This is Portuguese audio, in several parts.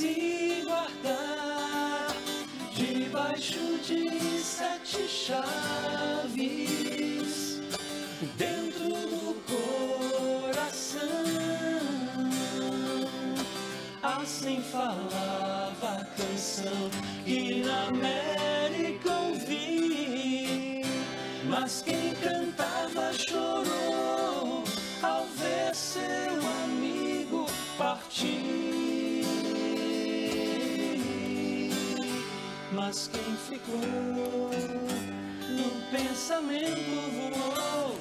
se guardar debaixo de sete chaves dentro do coração. Ah, assim falava a canção que na América ouvi, mas quem cantava chorou ao ver seu amigo partir. Mas quem ficou no pensamento voou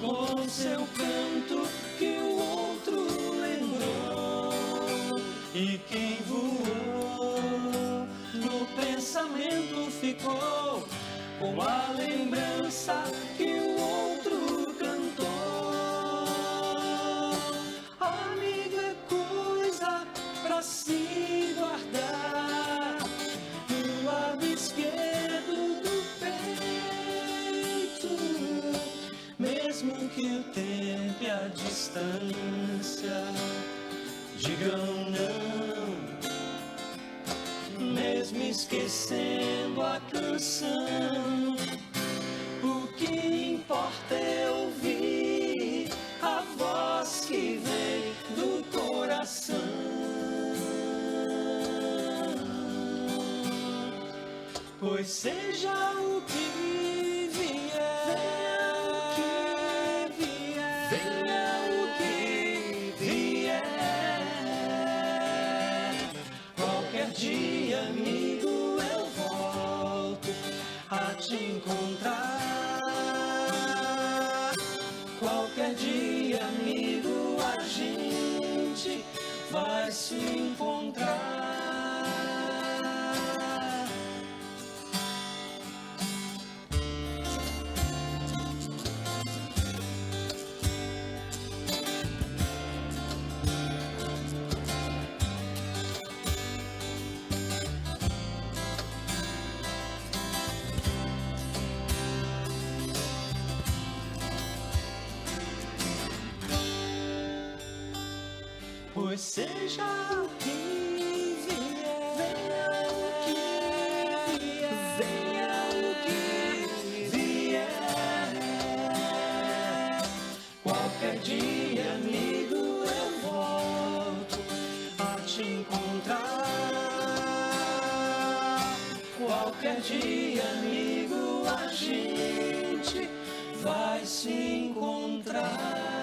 com seu canto que o outro lembrou. E quem voou no pensamento ficou com a lembrança que o outro cantou. Amigo é coisa pra se que o tempo e a distância digam não, mesmo esquecendo a canção. O que importa é ouvir a voz que vem do coração. Pois seja o que te encontrar. Qualquer dia, amigo, a gente vai se encontrar. Pois seja o que vier, venha o que vier, venha o que vier. Qualquer dia, amigo, eu volto a te encontrar. Qualquer dia, amigo, a gente vai se encontrar.